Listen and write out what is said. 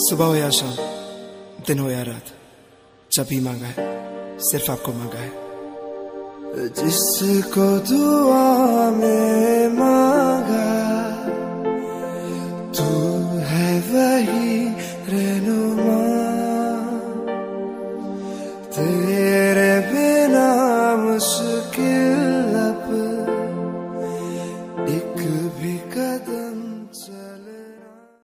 सुबह हो या शाम, दिन हो या रात, जब भी मांगा है, सिर्फ़ आपको मांगा है। जिसको दुआ में मांगा, तू है वही रहनुमा। तेरे बिना मुश्किल एक भी कदम चले